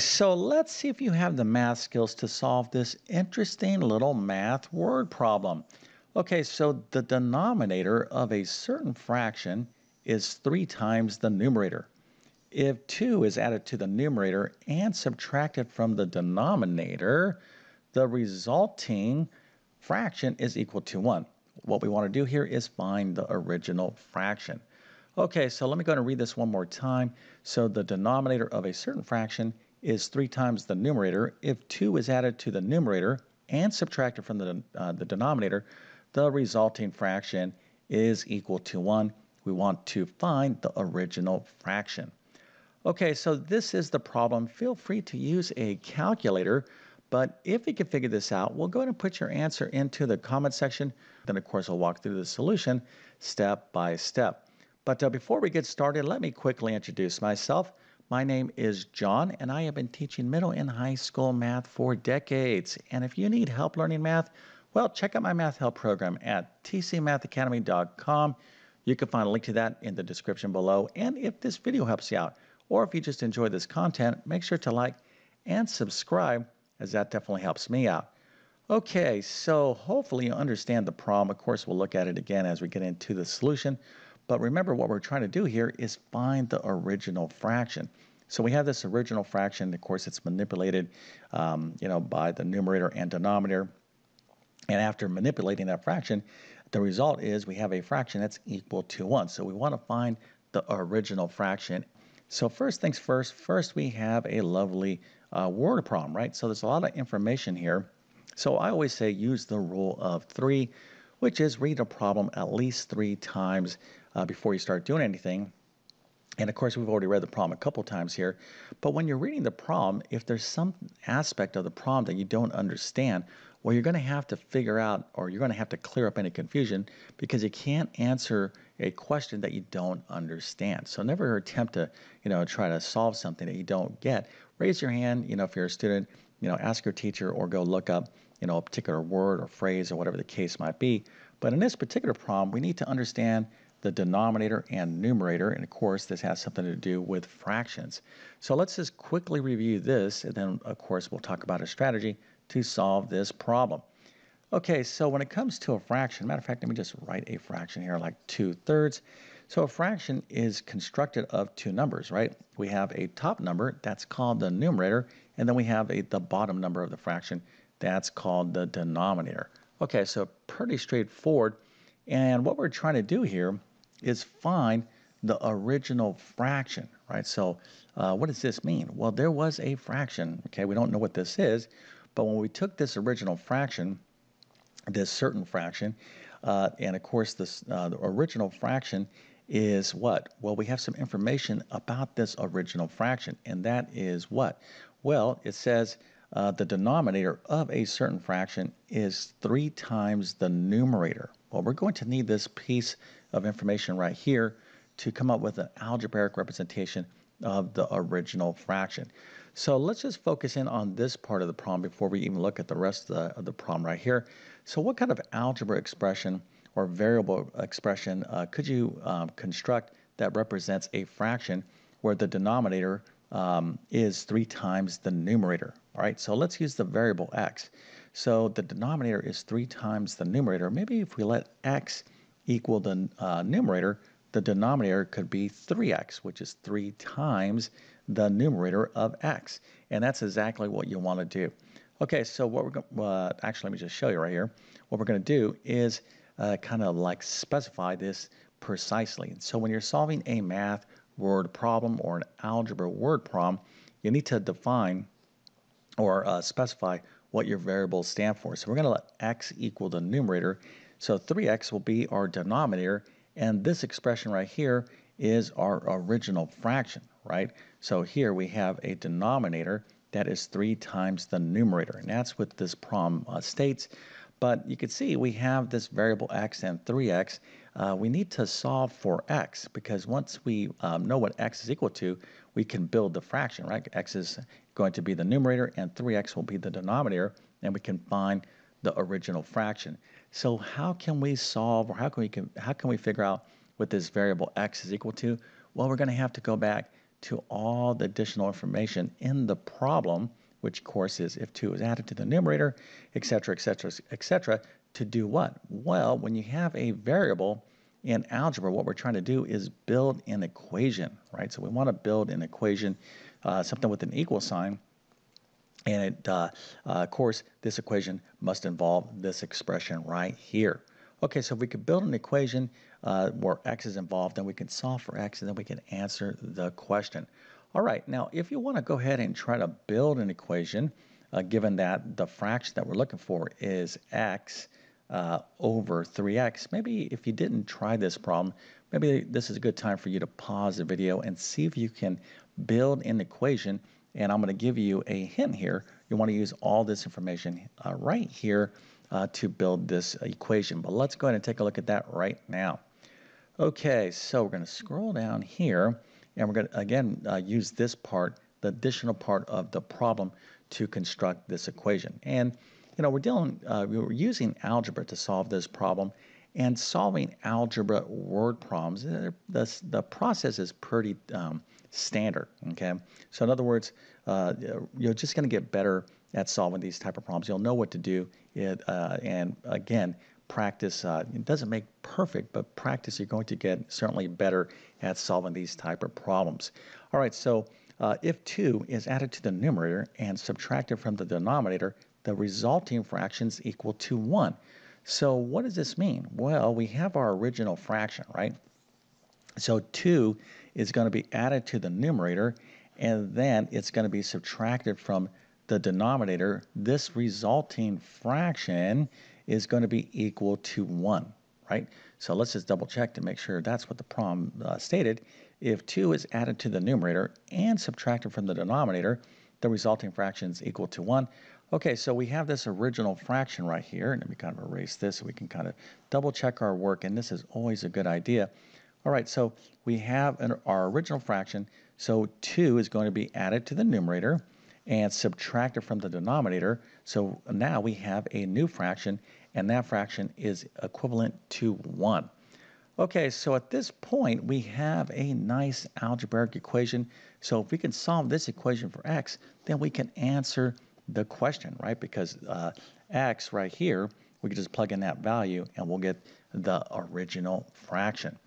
So let's see if you have the math skills to solve this interesting little math word problem. Okay, so the denominator of a certain fraction is 3 times the numerator. If 2 is added to the numerator and subtracted from the denominator, the resulting fraction is equal to 1. What we want to do here is find the original fraction. Okay, so let me go and read this one more time. So the denominator of a certain fraction is 3 times the numerator. If 2 is added to the numerator and subtracted from the, uh, the denominator, the resulting fraction is equal to 1. We want to find the original fraction. Okay, so this is the problem. Feel free to use a calculator, but if you can figure this out, we'll go ahead and put your answer into the comment section. Then, of course, I'll walk through the solution step by step. But uh, before we get started, let me quickly introduce myself. My name is John, and I have been teaching middle and high school math for decades. And if you need help learning math, well, check out my math help program at tcmathacademy.com. You can find a link to that in the description below. And if this video helps you out, or if you just enjoy this content, make sure to like and subscribe, as that definitely helps me out. Okay, so hopefully you understand the problem. Of course, we'll look at it again as we get into the solution. But remember, what we're trying to do here is find the original fraction. So we have this original fraction. Of course, it's manipulated, um, you know, by the numerator and denominator. And after manipulating that fraction, the result is we have a fraction that's equal to 1. So we want to find the original fraction. So first things first, first we have a lovely uh, word problem, right? So there's a lot of information here. So I always say use the rule of three, which is read a problem at least three times uh, before you start doing anything. And of course, we've already read the problem a couple times here. But when you're reading the problem, if there's some aspect of the problem that you don't understand, well, you're going to have to figure out or you're going to have to clear up any confusion because you can't answer a question that you don't understand. So never attempt to, you know, try to solve something that you don't get. Raise your hand, you know, if you're a student, you know, ask your teacher or go look up, you know, a particular word or phrase or whatever the case might be. But in this particular problem, we need to understand the denominator and numerator. And of course, this has something to do with fractions. So let's just quickly review this. And then, of course, we'll talk about a strategy to solve this problem. Okay, so when it comes to a fraction, matter of fact, let me just write a fraction here like 2 thirds. So a fraction is constructed of two numbers, right? We have a top number, that's called the numerator, and then we have a, the bottom number of the fraction, that's called the denominator. Okay, so pretty straightforward. And what we're trying to do here is find the original fraction, right? So uh, what does this mean? Well, there was a fraction, okay? We don't know what this is, but when we took this original fraction, this certain fraction, uh, and of course this uh, the original fraction is what? Well, we have some information about this original fraction, and that is what? Well, it says uh, the denominator of a certain fraction is three times the numerator. Well, we're going to need this piece of information right here to come up with an algebraic representation of the original fraction. So let's just focus in on this part of the problem before we even look at the rest of the, of the problem right here. So what kind of algebra expression or variable expression uh, could you um, construct that represents a fraction where the denominator um, is three times the numerator? All right, so let's use the variable x. So the denominator is three times the numerator. Maybe if we let x equal the uh, numerator, the denominator could be 3x, which is 3 times the numerator of x. And that's exactly what you want to do. Okay, so what we're going uh, actually, let me just show you right here. What we're going to do is uh, kind of like specify this precisely. So when you're solving a math word problem or an algebra word problem, you need to define or uh, specify what your variables stand for. So we're going to let x equal the numerator so 3x will be our denominator, and this expression right here is our original fraction, right? So here we have a denominator that is 3 times the numerator, and that's what this problem uh, states. But you can see we have this variable x and 3x. Uh, we need to solve for x because once we um, know what x is equal to, we can build the fraction, right? x is going to be the numerator and 3x will be the denominator, and we can find the original fraction. So how can we solve or how can we how can we figure out what this variable x is equal to? Well, we're going to have to go back to all the additional information in the problem, which of course is if 2 is added to the numerator, etc., etc., etc., to do what? Well, when you have a variable in algebra, what we're trying to do is build an equation, right? So we want to build an equation, uh, something with an equal sign, and it, uh, uh, of course, this equation must involve this expression right here. Okay, so if we could build an equation uh, where x is involved, then we can solve for x, and then we can answer the question. All right, now if you want to go ahead and try to build an equation, uh, given that the fraction that we're looking for is x uh, over 3x, maybe if you didn't try this problem, maybe this is a good time for you to pause the video and see if you can build an equation. And I'm going to give you a hint here. You want to use all this information uh, right here uh, to build this equation. But let's go ahead and take a look at that right now. Okay, so we're going to scroll down here and we're going to again uh, use this part, the additional part of the problem to construct this equation. And you know, we're dealing, uh, we're using algebra to solve this problem and solving algebra word problems. The, the process is pretty um, standard, okay? So in other words, uh, you're just going to get better at solving these type of problems. You'll know what to do. It, uh, and again, practice, uh, it doesn't make perfect, but practice, you're going to get certainly better at solving these type of problems. All right, so uh, if 2 is added to the numerator and subtracted from the denominator, the resulting fraction is equal to 1. So what does this mean? Well, we have our original fraction, right? So 2 is going to be added to the numerator, and then it's going to be subtracted from the denominator. This resulting fraction is going to be equal to 1, right? So let's just double check to make sure that's what the problem uh, stated. If 2 is added to the numerator and subtracted from the denominator, the resulting fraction is equal to 1. Okay, so we have this original fraction right here. And let me kind of erase this so we can kind of double check our work, and this is always a good idea. All right, so we have an, our original fraction, so 2 is going to be added to the numerator and subtracted from the denominator. So now we have a new fraction, and that fraction is equivalent to 1. Okay, so at this point, we have a nice algebraic equation. So if we can solve this equation for x, then we can answer the question, right? Because uh, x right here, we can just plug in that value and we'll get the original fraction.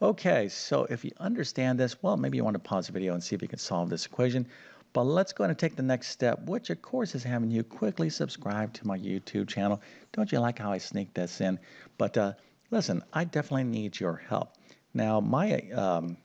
Okay, so if you understand this, well, maybe you want to pause the video and see if you can solve this equation. But let's go and take the next step, which of course is having you quickly subscribe to my YouTube channel. Don't you like how I sneak this in? But uh, listen, I definitely need your help. Now, my um,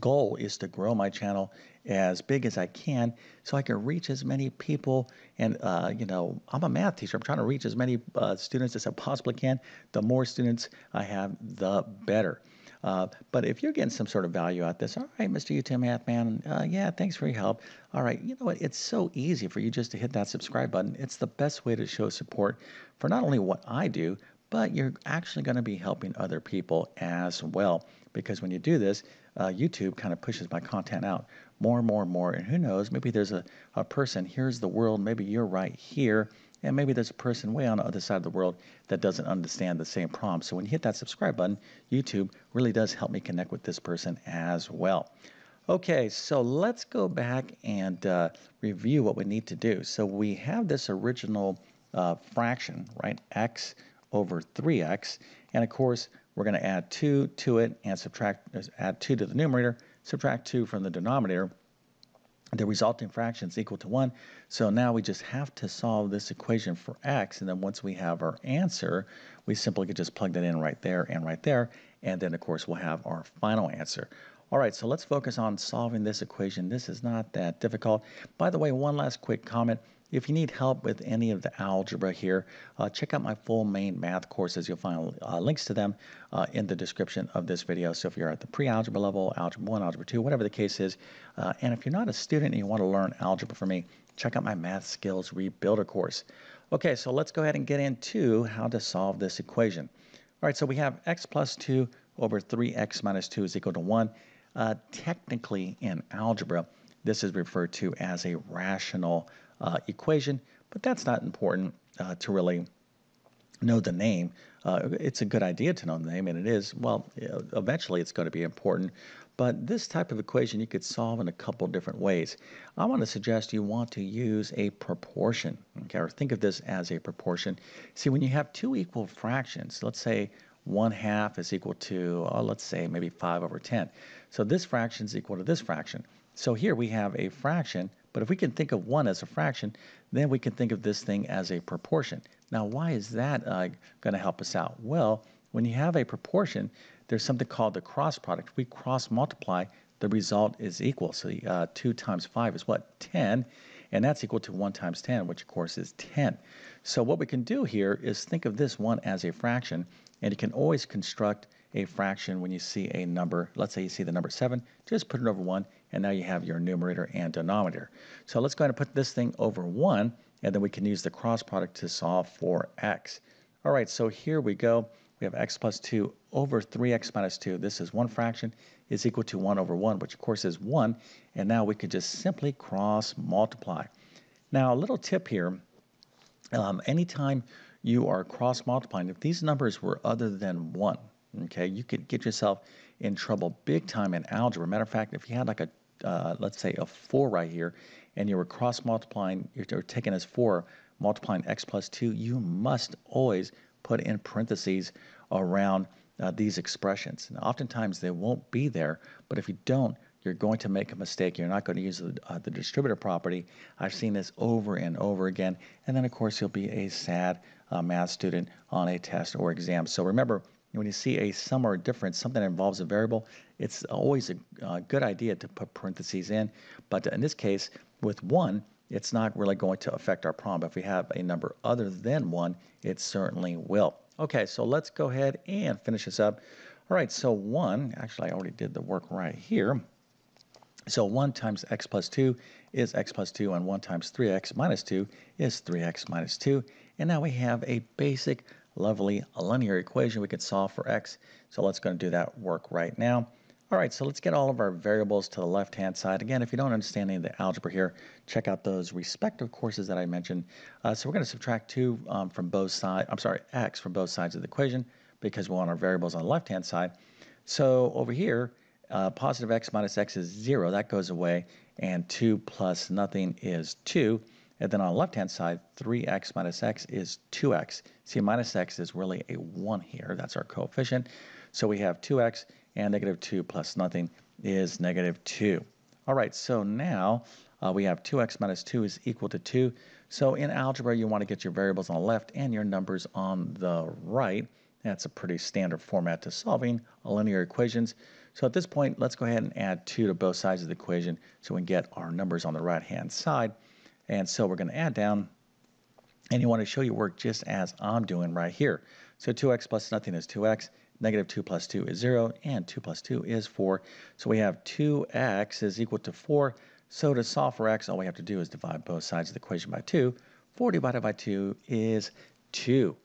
goal is to grow my channel as big as I can so I can reach as many people. And, uh, you know, I'm a math teacher. I'm trying to reach as many uh, students as I possibly can. The more students I have, the better. Uh, but if you're getting some sort of value out of this, all right, Mr. YouTube Math Man, uh, yeah, thanks for your help. All right, you know what? It's so easy for you just to hit that subscribe button. It's the best way to show support for not only what I do, but you're actually going to be helping other people as well. Because when you do this, uh, YouTube kind of pushes my content out more and more and more. And who knows, maybe there's a, a person, here's the world, maybe you're right here, and maybe there's a person way on the other side of the world that doesn't understand the same problem. So when you hit that subscribe button, YouTube really does help me connect with this person as well. Okay, so let's go back and uh, review what we need to do. So we have this original uh, fraction, right, x over 3x, and of course we're going to add 2 to it and subtract, uh, add 2 to the numerator, subtract 2 from the denominator. The resulting fraction is equal to 1. So now we just have to solve this equation for x. And then once we have our answer, we simply could just plug that in right there and right there. And then, of course, we'll have our final answer. All right, so let's focus on solving this equation. This is not that difficult. By the way, one last quick comment. If you need help with any of the algebra here, uh, check out my full main math courses. You'll find uh, links to them uh, in the description of this video. So if you're at the pre-algebra level, algebra 1, algebra 2, whatever the case is, uh, and if you're not a student and you want to learn algebra from me, check out my Math Skills Rebuilder course. Okay, so let's go ahead and get into how to solve this equation. All right, so we have x plus 2 over 3x minus 2 is equal to 1. Uh, technically, in algebra, this is referred to as a rational equation, but that's not important uh, to really know the name, uh, it's a good idea to know the name, and it is. Well, eventually it's going to be important. But this type of equation you could solve in a couple different ways. I want to suggest you want to use a proportion, okay, or think of this as a proportion. See, when you have two equal fractions, let's say 1 half is equal to, oh, let's say maybe 5 over 10. So this fraction is equal to this fraction. So here we have a fraction, but if we can think of 1 as a fraction, then we can think of this thing as a proportion. Now, why is that uh, going to help us out? Well, when you have a proportion, there's something called the cross product. We cross multiply, the result is equal. So uh, 2 times 5 is what? 10. And that's equal to 1 times 10, which of course is 10. So what we can do here is think of this one as a fraction. And you can always construct a fraction when you see a number. Let's say you see the number 7. Just put it over 1. And now you have your numerator and denominator. So let's go ahead and put this thing over 1. And then we can use the cross product to solve for x. All right, so here we go we have x plus 2 over 3x minus 2. This is one fraction is equal to 1 over 1, which of course is 1. And now we could just simply cross multiply. Now, a little tip here. Um, anytime you are cross multiplying, if these numbers were other than 1, okay, you could get yourself in trouble big time in algebra. Matter of fact, if you had like a, uh, let's say a 4 right here, and you were cross multiplying, you're taking as 4, multiplying x plus 2, you must always put in parentheses around uh, these expressions. And oftentimes they won't be there, but if you don't, you're going to make a mistake. You're not going to use the, uh, the distributive property. I've seen this over and over again. And then, of course, you'll be a sad uh, math student on a test or exam. So remember, when you see a sum or a difference, something that involves a variable, it's always a uh, good idea to put parentheses in. But in this case, with one, it's not really going to affect our problem. If we have a number other than 1, it certainly will. Okay, so let's go ahead and finish this up. All right, so 1, actually I already did the work right here. So 1 times x plus 2 is x plus 2, and 1 times 3x minus 2 is 3x minus 2. And now we have a basic, lovely linear equation we could solve for x. So let's go and do that work right now. All right, so let's get all of our variables to the left-hand side. Again, if you don't understand any of the algebra here, check out those respective courses that I mentioned. Uh, so we're going to subtract 2 um, from both sides, I'm sorry, x from both sides of the equation because we want our variables on the left-hand side. So over here, uh, positive x minus x is 0. That goes away. And 2 plus nothing is 2. And then on the left-hand side, 3x minus x is 2x. See, minus x is really a 1 here. That's our coefficient. So we have 2x and negative 2 plus nothing is negative 2. All right, so now uh, we have 2x minus 2 is equal to 2. So in algebra, you want to get your variables on the left and your numbers on the right. That's a pretty standard format to solving linear equations. So at this point, let's go ahead and add 2 to both sides of the equation so we can get our numbers on the right-hand side. And so we're going to add down, and you want to show your work just as I'm doing right here. So 2x plus nothing is 2x, Negative 2 plus 2 is 0, and 2 plus 2 is 4. So we have 2x is equal to 4. So to solve for x, all we have to do is divide both sides of the equation by 2. 4 divided by 2 is 2.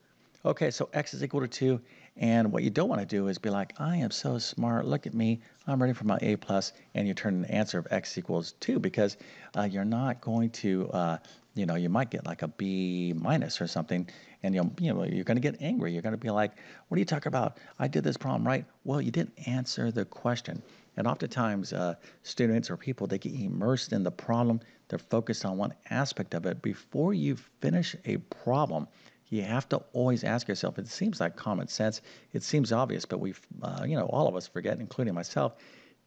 Okay, so x is equal to 2. And what you don't want to do is be like, I am so smart. Look at me. I'm ready for my A plus, and you turn an answer of x equals 2 because uh, you're not going to, uh, you know, you might get like a B minus or something, and you'll, you know, you're going to get angry. You're going to be like, what are you talking about? I did this problem right. Well, you didn't answer the question. And oftentimes, uh, students or people, they get immersed in the problem. They're focused on one aspect of it. Before you finish a problem, you have to always ask yourself, it seems like common sense. It seems obvious, but we, uh, you know, all of us forget, including myself,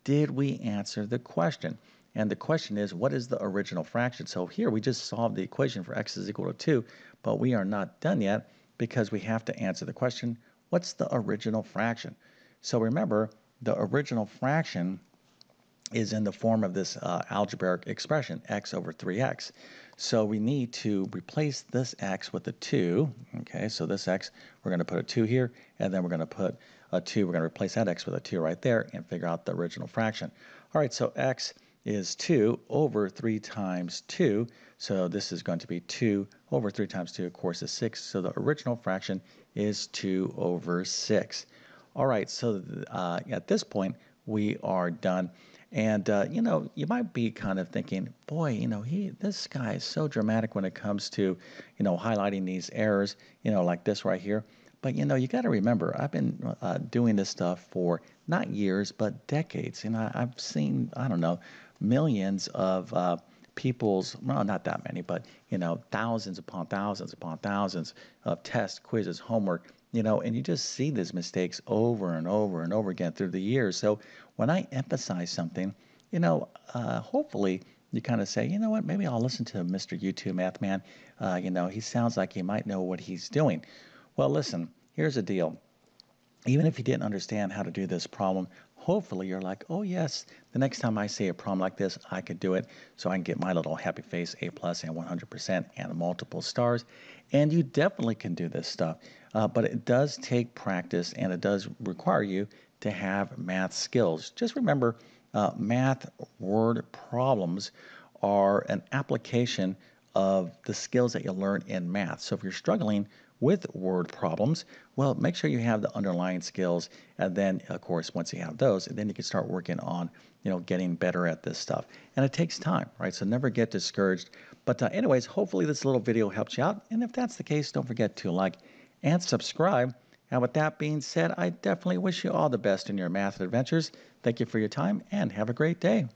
did we answer the question? And the question is, what is the original fraction? So here we just solved the equation for x is equal to 2, but we are not done yet because we have to answer the question, what's the original fraction? So remember, the original fraction is in the form of this uh, algebraic expression, x over 3x. So we need to replace this x with a 2. Okay, so this x, we're going to put a 2 here, and then we're going to put a 2. We're going to replace that x with a 2 right there and figure out the original fraction. All right, so x is 2 over 3 times 2. So this is going to be 2 over 3 times 2, of course, is 6. So the original fraction is 2 over 6. All right, so uh, at this point, we are done. And uh, you know, you might be kind of thinking, boy, you know, he this guy is so dramatic when it comes to, you know, highlighting these errors, you know, like this right here. But you know, you got to remember, I've been uh, doing this stuff for not years, but decades, and I, I've seen, I don't know, millions of uh, people's, well, not that many, but you know, thousands upon thousands upon thousands of tests, quizzes, homework, you know, and you just see these mistakes over and over and over again through the years. So when I emphasize something, you know, uh, hopefully you kind of say, you know what, maybe I'll listen to Mr. YouTube Math Man. Uh, you know, he sounds like he might know what he's doing. Well, listen, here's the deal. Even if you didn't understand how to do this problem, hopefully you're like, oh yes, the next time I see a problem like this, I could do it. So I can get my little happy face, A plus and 100% and multiple stars. And you definitely can do this stuff. Uh, but it does take practice and it does require you to have math skills. Just remember, uh, math word problems are an application of the skills that you learn in math. So if you're struggling with word problems, well, make sure you have the underlying skills. And then, of course, once you have those, then you can start working on, you know, getting better at this stuff. And it takes time, right? So never get discouraged. But uh, anyways, hopefully this little video helps you out. And if that's the case, don't forget to like and subscribe. And with that being said, I definitely wish you all the best in your math adventures. Thank you for your time and have a great day.